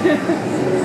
すごい。